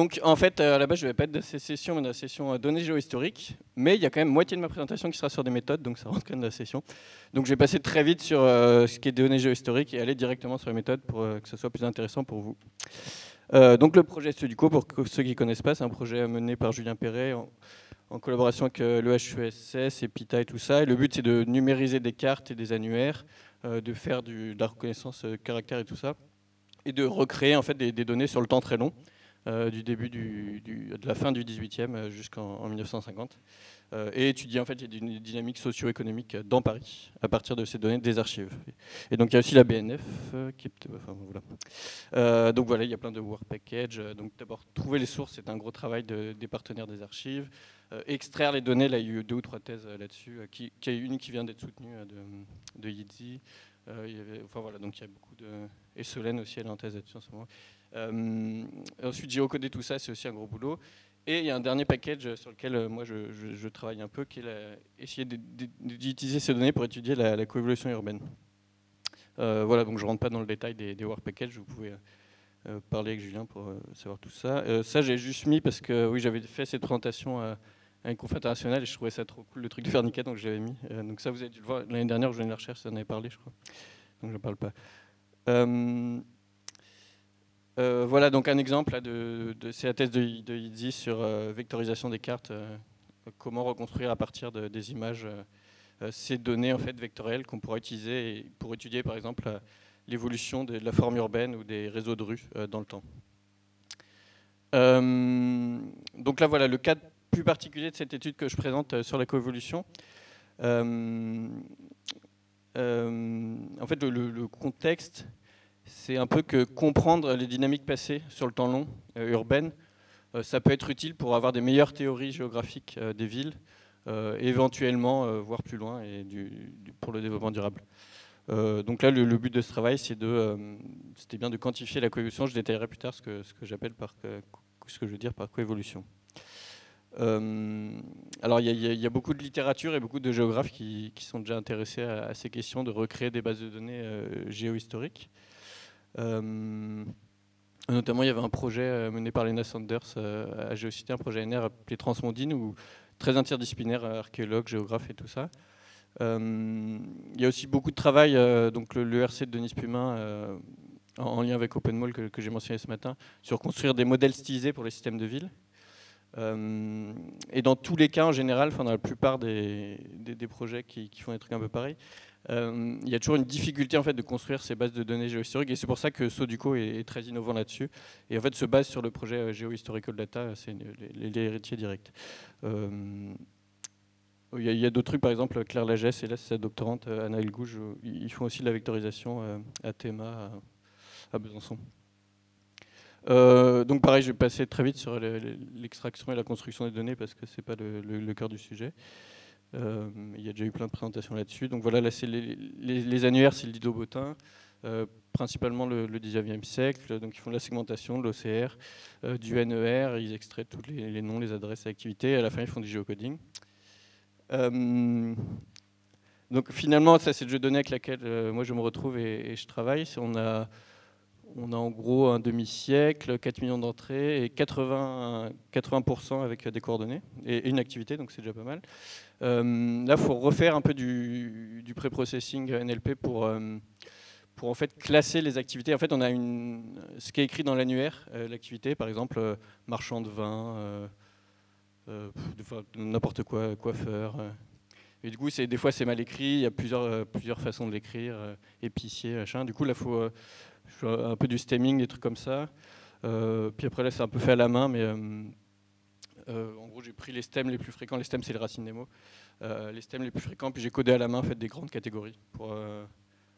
Donc en fait, à la base, je ne vais pas être de cette session, mais de la session données géohistoriques. Mais il y a quand même moitié de ma présentation qui sera sur des méthodes, donc ça rentre quand même dans la session. Donc je vais passer très vite sur ce qui est données géohistoriques et aller directement sur les méthodes pour que ce soit plus intéressant pour vous. donc le projet Studico, pour ceux qui ne connaissent pas, c'est un projet mené par Julien Perret en, collaboration avec le HESS et PITA et tout ça. Et le but, c'est de numériser des cartes et des annuaires, de faire de la reconnaissance caractère et tout ça, et de recréer en fait des données sur le temps très long. Euh, du début de la fin du 18e euh, jusqu'en 1950, euh, et étudier en fait une dynamique socio-économique dans Paris à partir de ces données des archives. Et donc il y a aussi la BNF qui est, enfin, voilà. donc voilà, il y a plein de work packages. Donc d'abord trouver les sources, c'est un gros travail des partenaires des archives. extraire les données, là il y a eu deux ou trois thèses là-dessus, qui, qui, a une qui vient d'être soutenue de, de enfin voilà, donc il y a beaucoup de et Solène aussi elle est en thèse là-dessus en ce moment. Euh, ensuite, j'ai recodé tout ça, c'est aussi un gros boulot. Et il y a un dernier package sur lequel euh, moi je, travaille un peu, qui est essayer d'utiliser ces données pour étudier la, coévolution urbaine. Euh, voilà, donc je ne rentre pas dans le détail des, des work packages, vous pouvez parler avec Julien pour savoir tout ça. ça, j'ai juste mis parce que oui, j'avais fait cette présentation à, une conférence internationale et je trouvais ça trop cool, le truc de Fernica, donc je l'avais mis. donc ça, vous avez dû le voir l'année dernière, je viens de la recherche, ça en avait parlé, je crois. Donc je ne parle pas. Euh, voilà donc un exemple de, c'est la thèse de, de sur euh, vectorisation des cartes, euh, comment reconstruire à partir des images ces données en fait vectorielles qu'on pourra utiliser pour étudier par exemple l'évolution de, la forme urbaine ou des réseaux de rues dans le temps. donc là voilà le cas plus particulier de cette étude que je présente sur la coévolution. en fait le contexte c'est un peu que comprendre les dynamiques passées sur le temps long euh, urbaines, euh, ça peut être utile pour avoir des meilleures théories géographiques euh, des villes, éventuellement voir plus loin et pour le développement durable. donc là, le, but de ce travail, c'était bien de quantifier la coévolution. Je détaillerai plus tard ce que, j'appelle par, ce que je veux dire par coévolution. alors, il y, a beaucoup de littérature et beaucoup de géographes qui, sont déjà intéressés à, ces questions de recréer des bases de données géohistoriques. Euh, notamment, il y avait un projet euh, mené par Lena Sanders euh, à Géocité, un projet NR appelé Transmondine, où très interdisciplinaire, archéologue, géographe et tout ça. il y a aussi beaucoup de travail, donc l'ERC de Denis Pumin, en, lien avec OpenMall que, j'ai mentionné ce matin, sur construire des modèles stylisés pour les systèmes de ville. et dans tous les cas, en général, dans la plupart des, des, projets qui, qui, font des trucs un peu pareils, euh, il y a toujours une difficulté en fait de construire ces bases de données géohistoriques et c'est pour ça que Soduco est, très innovant là-dessus et en fait se base sur le projet euh, Geohistorical Data, c'est les, héritiers directs. Euh, il y a, d'autres trucs, par exemple Claire Lagesse et là c'est sa doctorante Anna Elgouge, ils font aussi de la vectorisation à TMA à, Besançon. donc pareil, je vais passer très vite sur l'extraction et la construction des données parce que c'est pas le, cœur du sujet. Euh, il y a déjà eu plein de présentations là-dessus. Donc voilà, là, c'est les, annuaires, c'est le Lido Botin, euh, principalement le, 19e siècle. Donc ils font de la segmentation, de l'OCR, euh, du NER, ils extraient tous les, noms, les adresses, les activités. Et à la fin, ils font du géocoding. donc finalement, ça, c'est le jeu de données avec lequel moi je me retrouve et, et je travaille. On a on a en gros un demi-siècle, 4 millions d'entrées et 80%, 80 avec des coordonnées et une activité, donc c'est déjà pas mal. Euh, là, il faut refaire un peu du, du pré-processing NLP pour, euh, pour en fait classer les activités. En fait, on a une, ce qui est écrit dans l'annuaire, euh, l'activité, par exemple, marchand de vin, n'importe quoi, coiffeur. Et du coup, des fois, c'est mal écrit, il y a plusieurs, plusieurs façons de l'écrire, épicier, machin. Du coup, là, il faut un peu du stemming, des trucs comme ça. puis après, là, c'est un peu fait à la main, mais euh, en gros, j'ai pris les stems les plus fréquents. Les stems, c'est les racines des mots. Euh, les stems les plus fréquents, puis j'ai codé à la main en des grandes catégories pour, euh,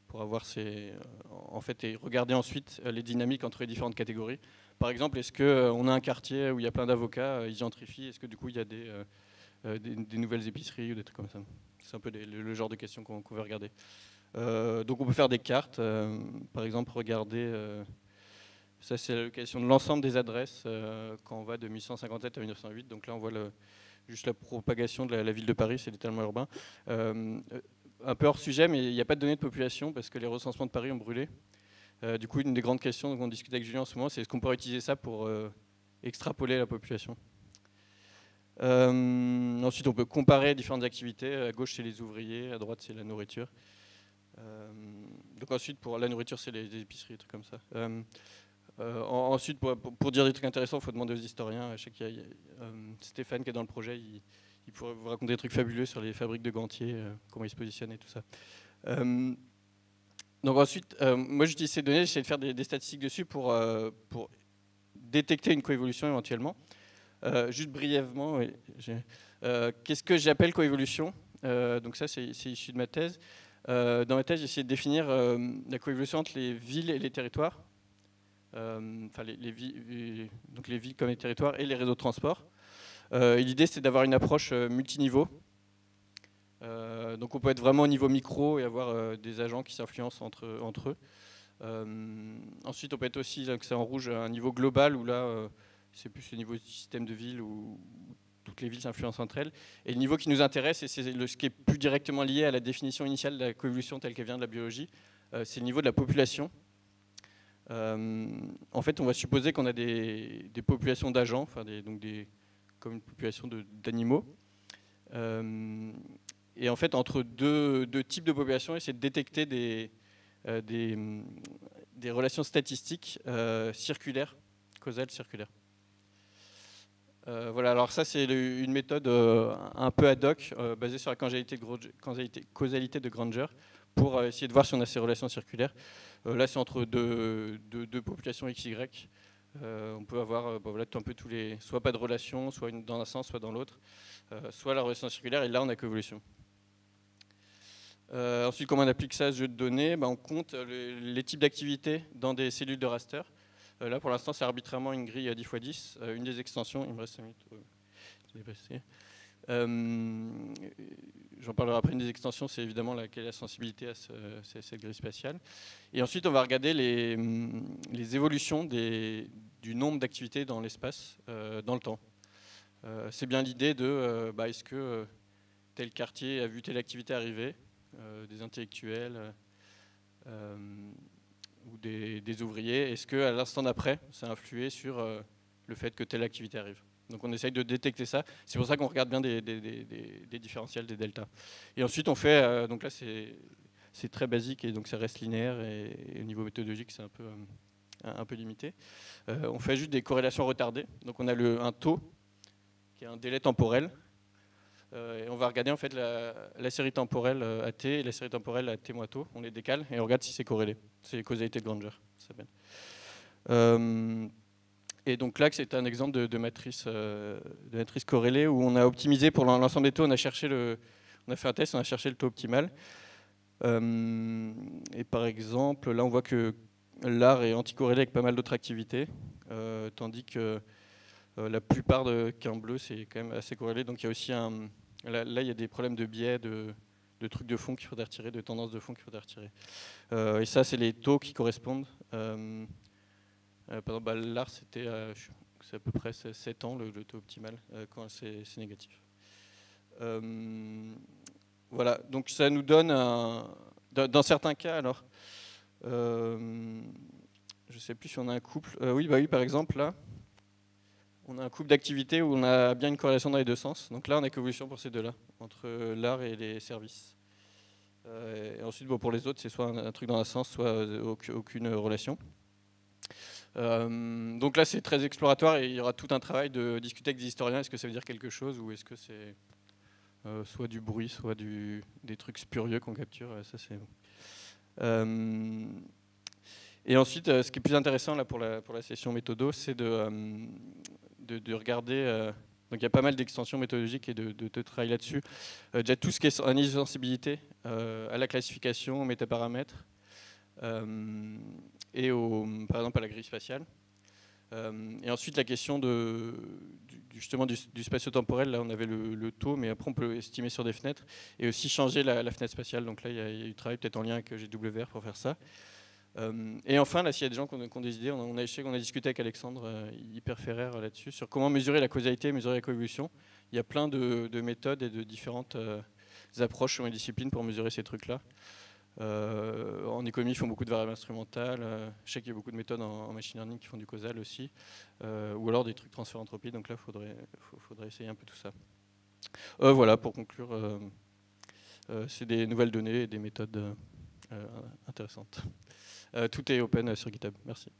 pour avoir ces. En fait, et regarder ensuite les dynamiques entre les différentes catégories. Par exemple, est-ce qu'on a un quartier où il y a plein d'avocats, ils gentrifient? Est-ce que du coup, il y a des, des, nouvelles épiceries ou des trucs comme ça? C'est un peu le, genre de questions qu'on veut regarder. Donc, on peut faire des cartes. par exemple, regarder ça, c'est la location de l'ensemble des adresses euh, quand on va de 1157 à 1908. Donc là, on voit juste la propagation de la, ville de Paris, c'est l'étalement urbain. Euh, un peu hors sujet, mais il n'y a pas de données de population parce que les recensements de Paris ont brûlé. Euh, du coup, une des grandes questions qu'on discute avec Julien en ce moment, c'est est-ce qu'on pourrait utiliser ça pour extrapoler la population? ensuite, on peut comparer différentes activités. À gauche, c'est les ouvriers, à droite, c'est la nourriture. Donc ensuite, pour la nourriture, c'est les, épiceries, des trucs comme ça. ensuite, pour, dire des trucs intéressants, il faut demander aux historiens. Je sais qu'il y a, Stéphane qui est dans le projet, il, pourrait vous raconter des trucs fabuleux sur les fabriques de gantiers, euh, comment ils se positionnent et tout ça. Euh, donc ensuite, euh, moi j'utilise ces données, j'essaie de faire des, statistiques dessus pour détecter une coévolution éventuellement. juste brièvement, qu'est-ce que j'appelle coévolution? Donc ça c'est issu de ma thèse. Dans ma thèse, j'ai essayé de définir la coévolution entre les villes et les territoires. Enfin, les, les, donc les villes comme les territoires et les réseaux de transport. Euh, l'idée, c'est d'avoir une approche euh, multiniveau. Euh, donc on peut être vraiment au niveau micro et avoir des agents qui s'influencent entre, eux. ensuite, on peut être aussi, c'est en rouge, à un niveau global où là, c'est plus le niveau du système de ville où toutes les villes s'influencent entre elles. Et le niveau qui nous intéresse, et c'est ce qui est plus directement lié à la définition initiale de la coévolution telle qu'elle vient de la biologie, c'est le niveau de la population. en fait, on va supposer qu'on a des, populations d'agents, donc des, comme une population d'animaux. Euh, et en fait, entre deux, types de populations, essayer de détecter des, euh, relations statistiques euh, circulaires, causales circulaires. Voilà, alors ça c'est une méthode un peu ad hoc, basée sur la causalité de, Granger, pour essayer de voir si on a ces relations circulaires. là c'est entre deux, deux, populations XY. Euh, on peut avoir euh, voilà, un peu tous les, soit pas de relation, soit une, dans un sens, soit dans l'autre, euh, soit la relation circulaire, et là on a qu'évolution. ensuite, comment on applique ça à ce jeu de données? Ben, On compte les types d'activités dans des cellules de raster. Là, pour l'instant, c'est arbitrairement une grille à 10 x 10. une des extensions, il me reste 5 minutes. Euh, j'en parlerai après une des extensions, c'est évidemment la, quelle est la sensibilité à, cette grille spatiale. Et ensuite, on va regarder les, évolutions du nombre d'activités dans l'espace, euh, dans le temps. Euh, c'est bien l'idée de bah, est-ce que tel quartier a vu telle activité arriver, des intellectuels des, des ouvriers, est-ce qu'à l'instant d'après, ça a influé sur le fait que telle activité arrive? Donc on essaye de détecter ça. C'est pour ça qu'on regarde bien des, différentiels, des deltas. Et ensuite on fait, euh, donc là c'est très basique et donc ça reste linéaire et, au niveau méthodologique c'est un peu, euh, un peu limité. Euh, on fait juste des corrélations retardées. Donc on a le, un taux qui est un délai temporel. Et on va regarder en fait la, série temporelle AT et la série temporelle AT moins taux. On les décale et on regarde si c'est corrélé. C'est les causalités de Granger. Et donc là, c'est un exemple de, matrice, euh, corrélée où on a optimisé pour l'ensemble des taux, on a, cherché le, on a fait un test, on a cherché le taux optimal. Euh, et par exemple, là, on voit que l'art est anticorrélé avec pas mal d'autres activités, euh, tandis que la plupart de cas bleu, c'est quand même assez corrélé. Donc il y a aussi un. Là, il y a des problèmes de biais, de, trucs de fond qu'il faudrait retirer, de tendances de fond qu'il faudrait retirer. et ça, c'est les taux qui correspondent. Euh, exemple, bah, l'art, c'était euh, à peu près 7 ans le, taux optimal euh, quand c'est négatif. voilà, donc ça nous donne, dans certains cas, alors, je ne sais plus si on a un couple. oui, bah oui, par exemple, là, on a un couple d'activités où on a bien une corrélation dans les deux sens. Donc là, on a qu'évolution pour ces deux-là, entre l'art et les services. et ensuite, pour les autres, c'est soit un, truc dans un sens, soit aucune relation. Euh, donc là, c'est très exploratoire et il y aura tout un travail de discuter avec des historiens. Est-ce que ça veut dire quelque chose ou est-ce que c'est euh, soit du bruit, soit des trucs spurieux qu'on capture ça. Euh, et ensuite, ce qui est plus intéressant là, pour, la, pour la session méthodo, c'est de, de, regarder. donc il y a pas mal d'extensions méthodologiques et de, travail là-dessus. déjà tout ce qui est analyse de sensibilité à la classification, aux métaparamètres et au, par exemple à la grille spatiale. Euh, et ensuite, la question de, justement du, spatio-temporel, là on avait le, taux, mais après on peut estimer sur des fenêtres, et aussi changer la, fenêtre spatiale. Donc là, il y a, eu du travail peut-être en lien avec GWR pour faire ça. Euh, et enfin, là, s'il y a des gens qui ont, des idées, on a, on a discuté avec Alexandre euh, Hyper Ferrer là-dessus, sur comment mesurer la causalité, mesurer la coévolution. Il y a plein de, méthodes et de différentes approches sur les disciplines pour mesurer ces trucs-là. en économie, ils font beaucoup de variables instrumentales. je sais qu'il y a beaucoup de méthodes en, machine learning qui font du causal aussi. ou alors des trucs transfert entropie. Donc là, il faudrait essayer un peu tout ça. voilà, pour conclure, c'est des nouvelles données et des méthodes intéressantes. Tout est open sur GitHub. Merci.